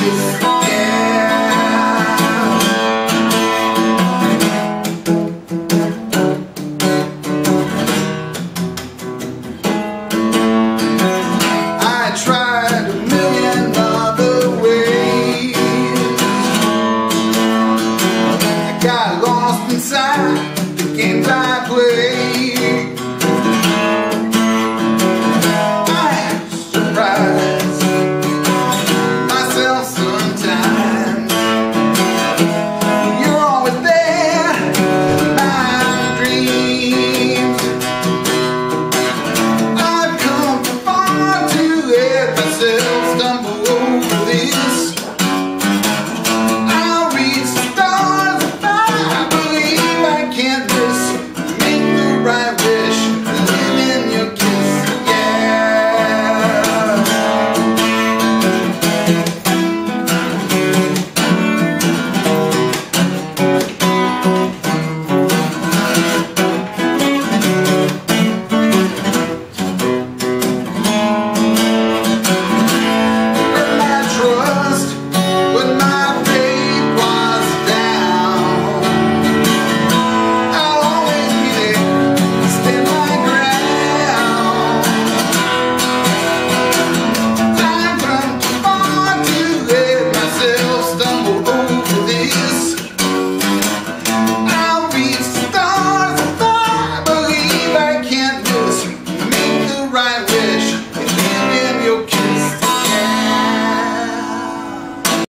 Deus.